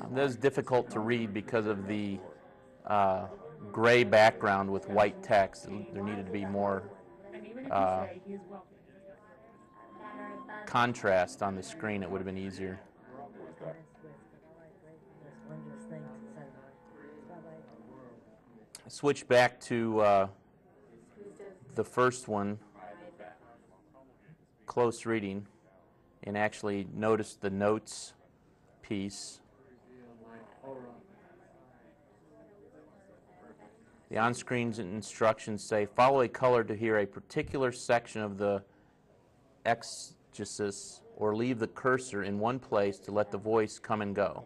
Um, was difficult to read because of the uh, gray background with white text. There needed to be more uh, contrast on the screen. It would have been easier. Switch back to uh, the first one, close reading, and actually notice the notes piece. The on-screen instructions say, follow a color to hear a particular section of the exegesis or leave the cursor in one place to let the voice come and go.